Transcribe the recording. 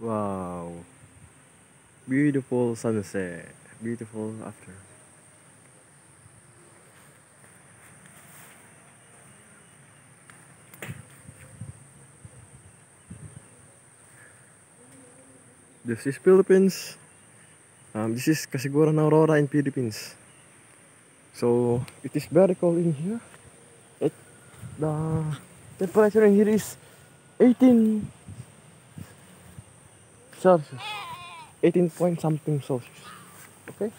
Wow. Beautiful sunset. Beautiful after. This is Philippines. Um, this is Casiguran Aurora in Philippines. So it is very cold in here. It the temperature in here is 18 Celsius. 18 point something Celsius. Okay?